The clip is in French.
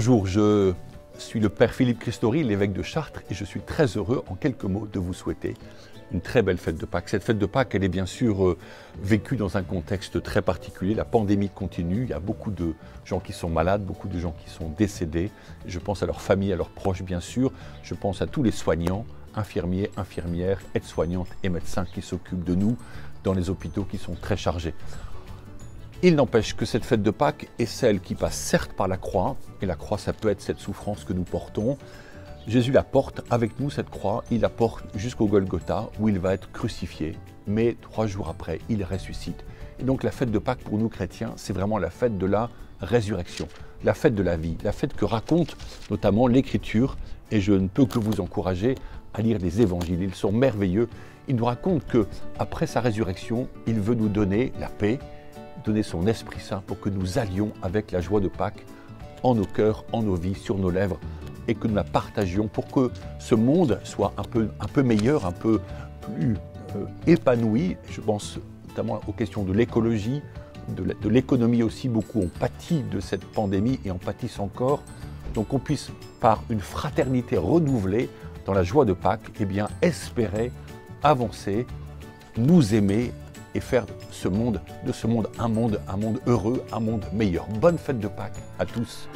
Bonjour, je suis le Père Philippe Christori, l'évêque de Chartres, et je suis très heureux, en quelques mots, de vous souhaiter une très belle fête de Pâques. Cette fête de Pâques, elle est bien sûr euh, vécue dans un contexte très particulier. La pandémie continue, il y a beaucoup de gens qui sont malades, beaucoup de gens qui sont décédés. Je pense à leurs familles, à leurs proches, bien sûr. Je pense à tous les soignants, infirmiers, infirmières, aides-soignantes et médecins qui s'occupent de nous dans les hôpitaux qui sont très chargés. Il n'empêche que cette fête de Pâques est celle qui passe certes par la croix, et la croix ça peut être cette souffrance que nous portons. Jésus la porte avec nous, cette croix, il la porte jusqu'au Golgotha où il va être crucifié, mais trois jours après, il ressuscite. Et donc la fête de Pâques pour nous chrétiens, c'est vraiment la fête de la résurrection, la fête de la vie, la fête que raconte notamment l'Écriture, et je ne peux que vous encourager à lire les évangiles, ils sont merveilleux. Il nous raconte que après sa résurrection, il veut nous donner la paix, donner son Esprit Saint pour que nous allions avec la joie de Pâques en nos cœurs, en nos vies, sur nos lèvres, et que nous la partagions pour que ce monde soit un peu, un peu meilleur, un peu plus euh, épanoui. Je pense notamment aux questions de l'écologie, de l'économie aussi. Beaucoup ont pâti de cette pandémie et en pâtissent encore. Donc qu'on puisse, par une fraternité renouvelée, dans la joie de Pâques, eh bien, espérer avancer, nous aimer et faire ce monde, de ce monde un monde, un monde heureux, un monde meilleur. Bonne fête de Pâques à tous.